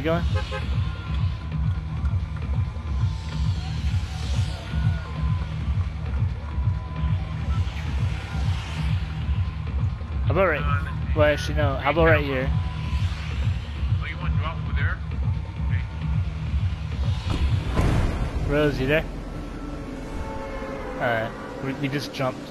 we going? How about right? Well, actually, no. How about right here? Oh, you want to drop over there? Okay. Rose, you there? Alright, we, we just jumped.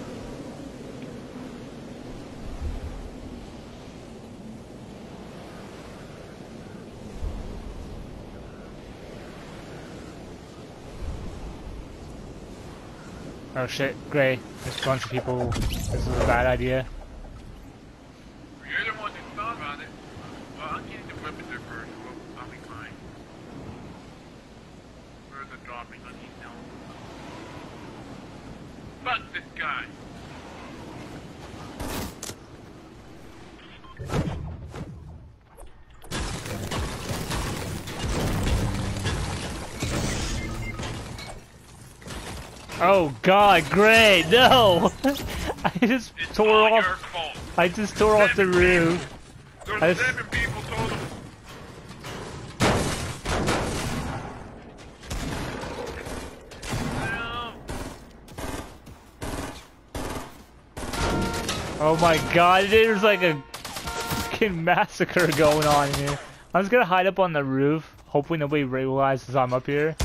Oh shit, Gray, there's a bunch of people. This is a bad idea. Oh god, great, no! I just It's tore off. I just tore off the roof. There's I- seven people total. Oh my god, there's like a fucking massacre going on here. I'm just gonna hide up on the roof, Hopefully nobody realizes I'm up here.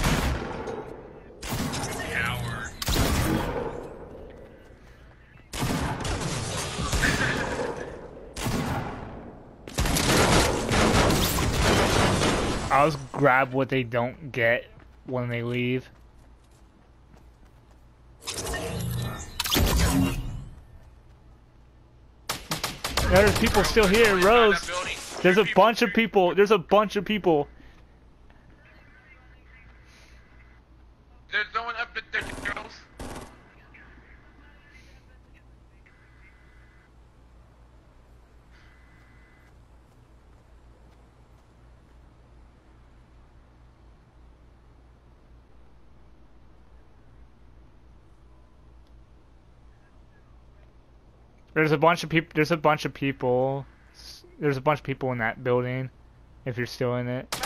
Just grab what they don't get when they leave. There's people still here, Rose. There's a bunch of people. There's a bunch of people. There's no one up there, girls. There's a bunch of people. There's a bunch of people. There's a bunch of people in that building. If you're still in it.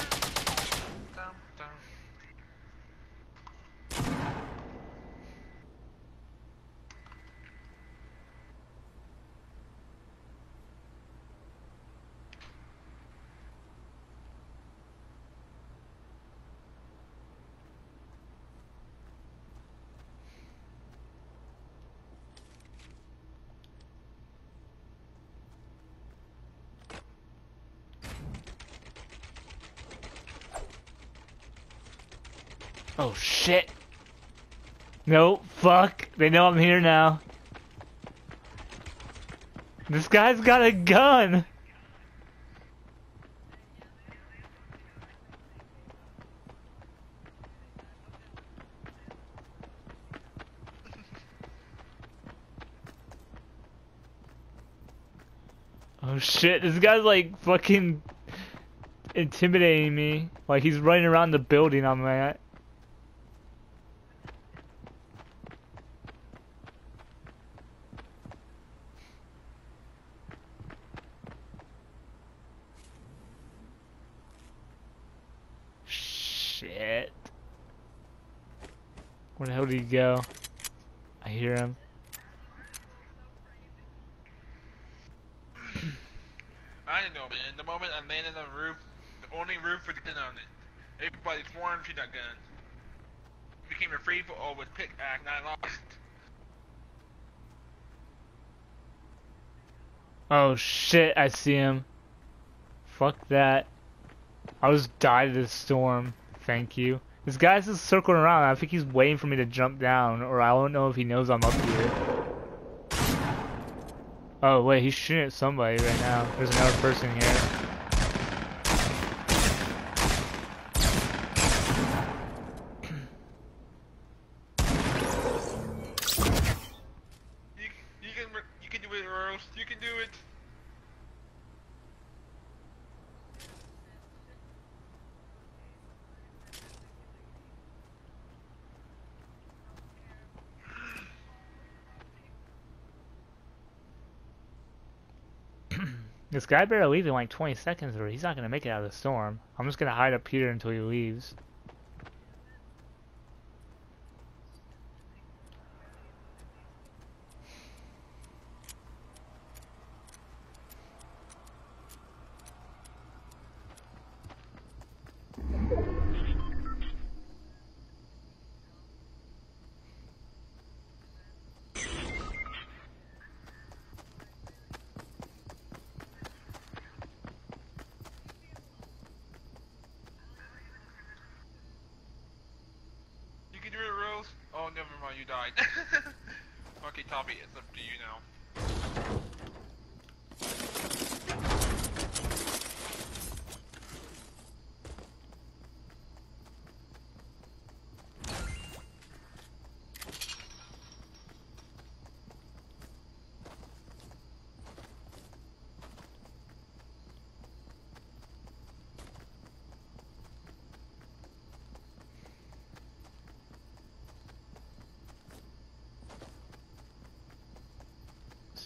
Oh shit. No, fuck. They know I'm here now. This guy's got a gun. Oh shit, this guy's like fucking intimidating me. Like he's running around the building I'm at. Shit. Where the hell did he go? I hear him. I don't know, man. The moment I landed on the roof, the only roof with a gun on it. Everybody swarmed to that gun. Became a free for all with pickaxe, and I lost. Oh shit, I see him. Fuck that. I just died of this storm. Thank you. This guy's just circling around. I think he's waiting for me to jump down, or I don't know if he knows I'm up here. Oh wait, he's shooting at somebody right now. There's another person here. You, can you can do it, Earls. You can do it. This guy better leave in like 20 seconds or he's not gonna make it out of the storm. I'm just gonna hide up here until he leaves. You can do it, Rose. Oh, never mind, you died. okay, Tommy, it's up to you now.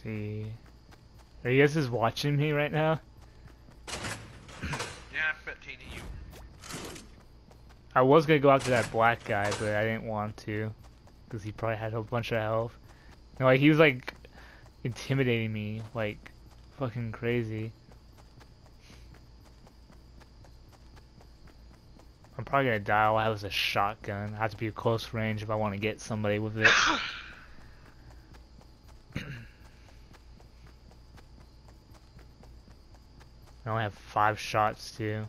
See. Are you guys just watching me right now? Yeah, 15 of you. I was gonna go after that black guy, but I didn't want to. Because he probably had a bunch of health. No, like, he was like intimidating me, like fucking crazy. I'm probably gonna die. All I have is a shotgun. I have to be close range if I want to get somebody with it. I only have five shots too.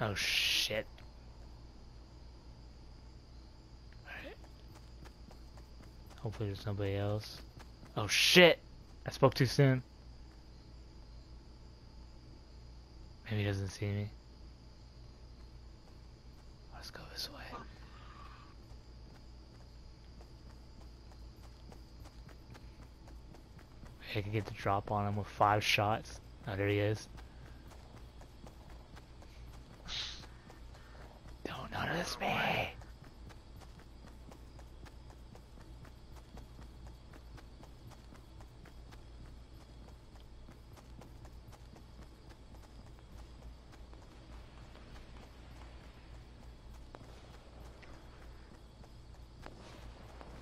Oh shit. Alright. Hopefully there's somebody else. Oh shit! I spoke too soon. Maybe he doesn't see me. Let's go this way. I can get the drop on him with five shots. Oh, there he is. Don't notice me.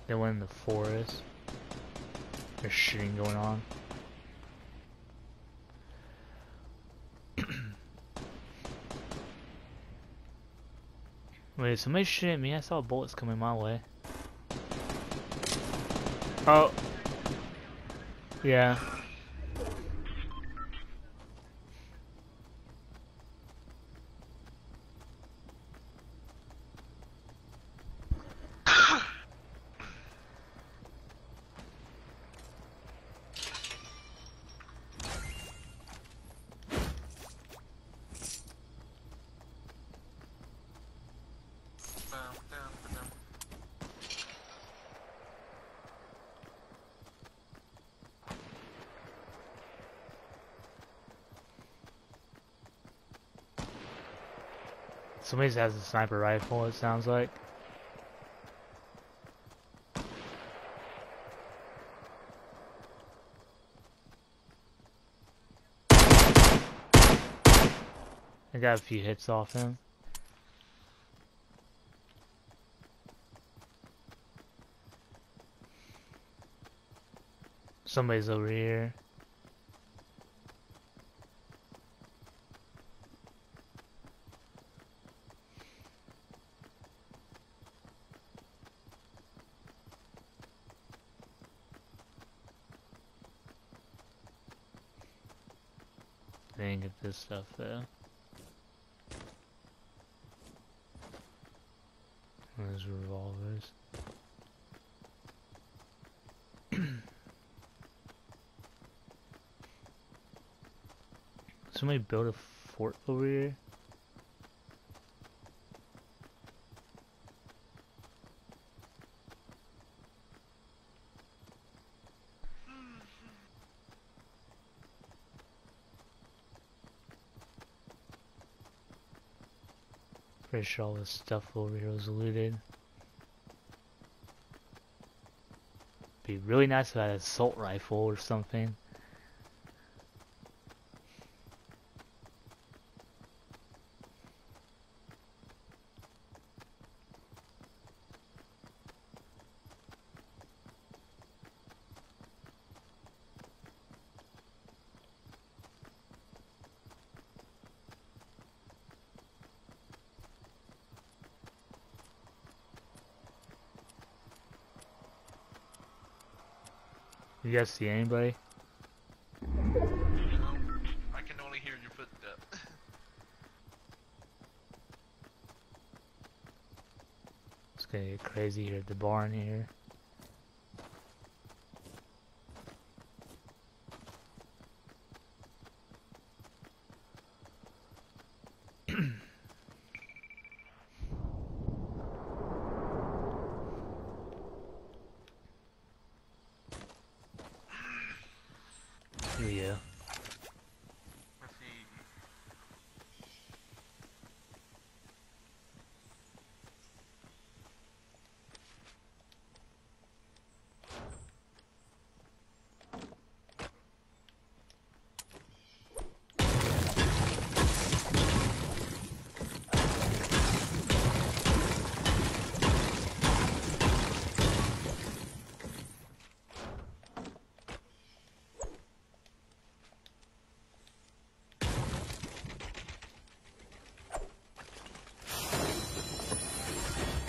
They went in the forest. There's shooting going on. Somebody shoot at me? I saw bullets coming my way. Oh. Yeah. Somebody has a sniper rifle, it sounds like. I got a few hits off him. Somebody's over here. I this stuff though. There's revolvers. Somebody built a fort over here. Pretty sure all this stuff over here was looted. Be really nice if I had an assault rifle or something. You guys see anybody? I can only hear your footsteps. It's gonna get crazy here at the barn here. Oh yeah. Let's see.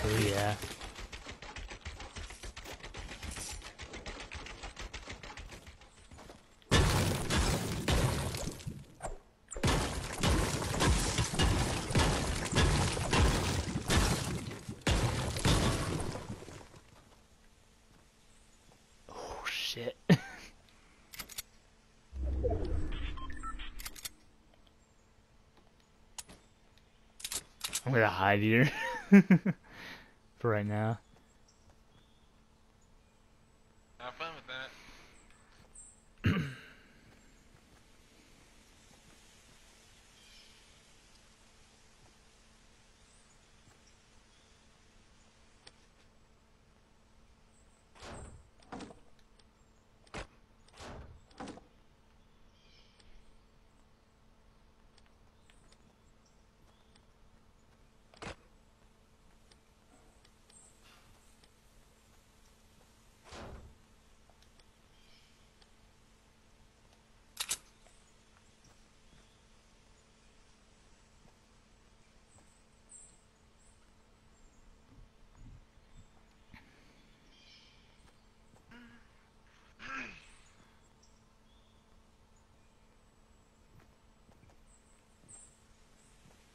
Oh yeah. Oh. I'm gonna hide here. For right now. Have fun with that.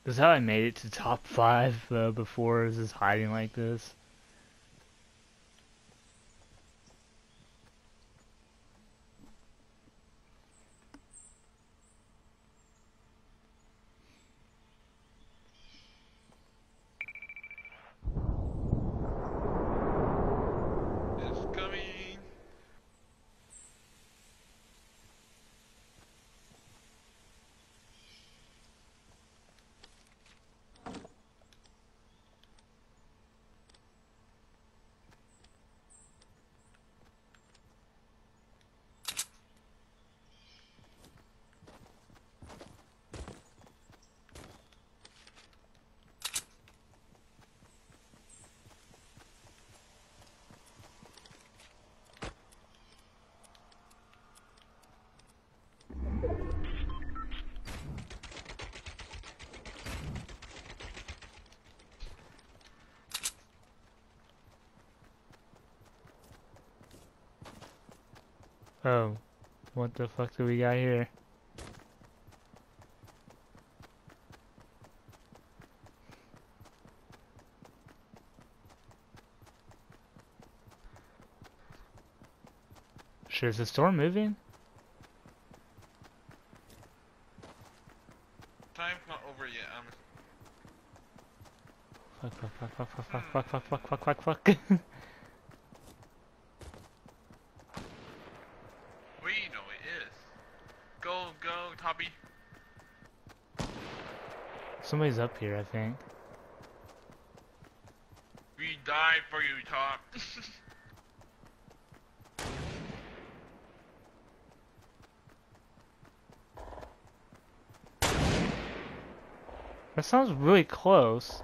This is how I made it to top five uh, before is just hiding like this. It's coming. Oh, what the fuck do we got here? Sure, is the storm moving? Time's not over yet. I'm Fuck, fuck, fuck, fuck, fuck, fuck, fuck, fuck, fuck, fuck, fuck, fuck. We know it is. Go, go, Toppy. Somebody's up here, I think. We die for you, Top. That sounds really close.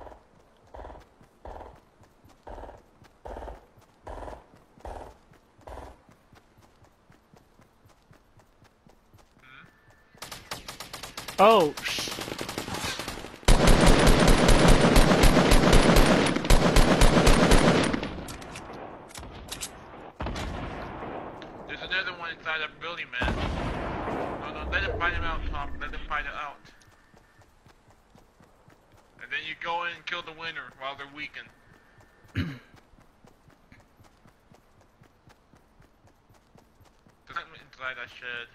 Hmm? Oh, sh There's another one inside that building, man. No, no, let him fight him out, Top. Let him fight it out. And then you go in and kill the winner while they're weakened. There's something inside that shed.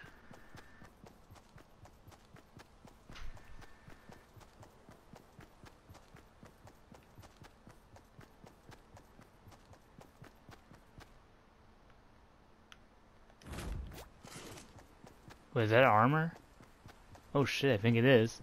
Wait, is that armor? Oh shit, I think it is.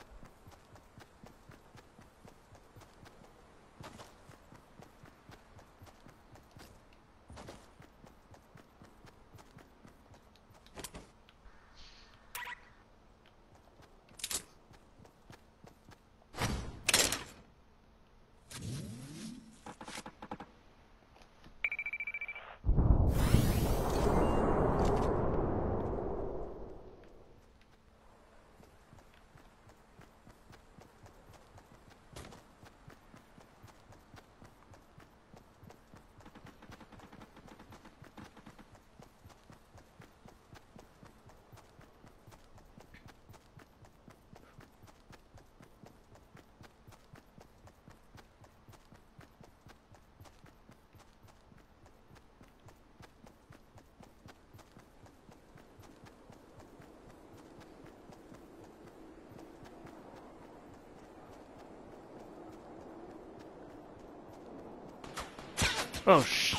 Oh sh.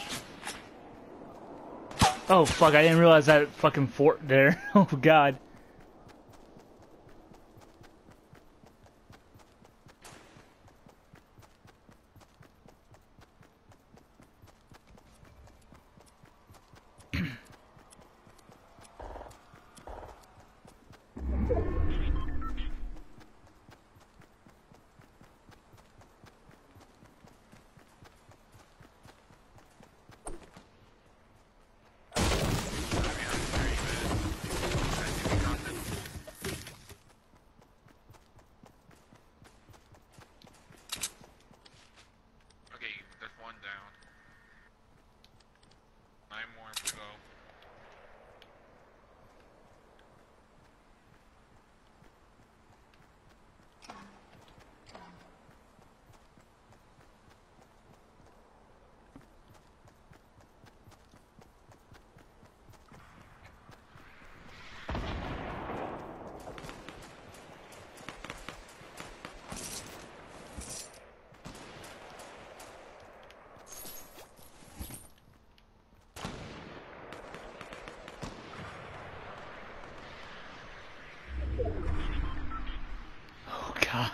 Oh fuck, I didn't realize that fucking fort there. Oh god. Okay, there's one down. Nine more to go. Oh god.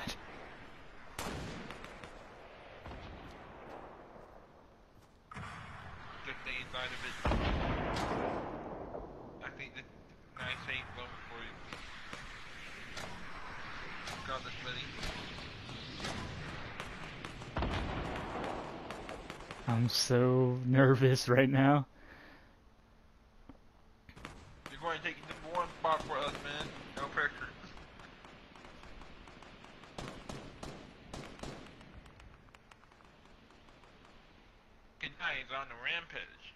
Good inside of it. I think the nice ain't low for you. Got this buddy. I'm so nervous right now. You're going to take the one spot for us, man. No pressure. Good night, he's on the rampage.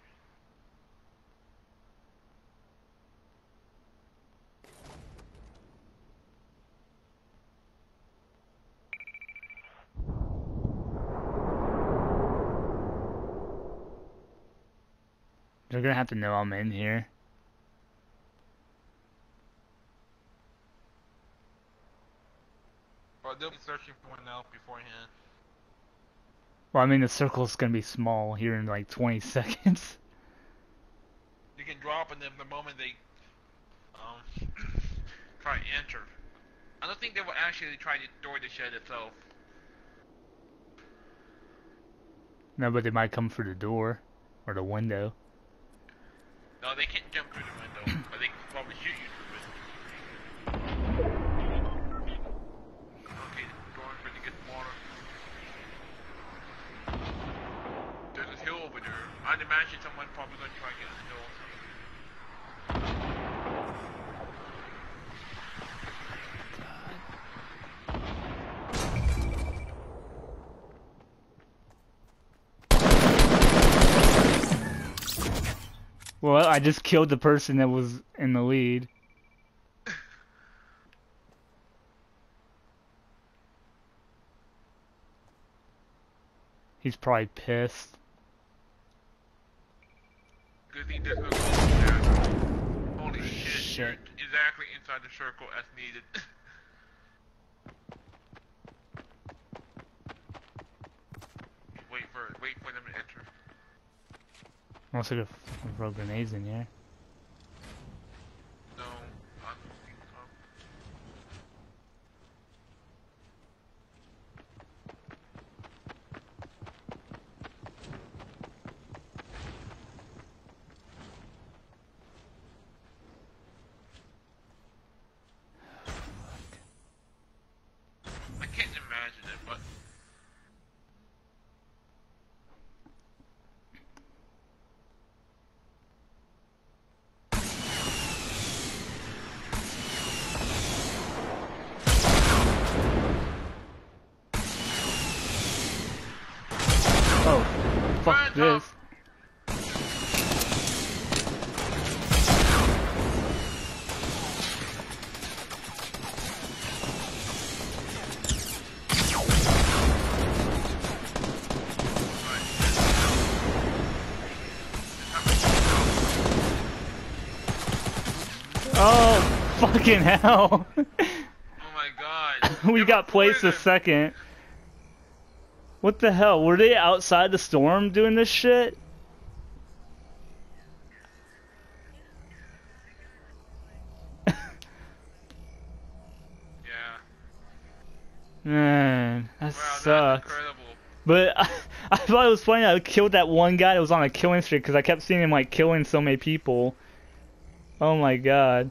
Gonna have to know I'm in here. But they'll be searching for one else beforehand. Well, I mean the circle's gonna be small here in like 20 seconds. You can drop on them the moment they um try to enter. I don't think they will actually try to destroy the shed itself. No, but they might come through the door or the window. No, they can't jump through the window, but they can probably shoot you through it. Okay, going for the good water. There's a hill over there. I'd imagine someone probably gonna try to get on the hill. Well, I just killed the person that was in the lead. He's probably pissed. Good thing there's no gold. Holy oh, shit, Shit. exactly inside the circle as needed. wait for wait for them to enter. Unless I could throw grenades in here. I can't imagine it, but fucking hell. Oh my god. we got placed a second. What the hell? Were they outside the storm doing this shit? Yeah. Man, that Wow, sucks. But I, I thought it was funny. I killed that one guy that was on a killing streak because I kept seeing him like killing so many people. Oh my god.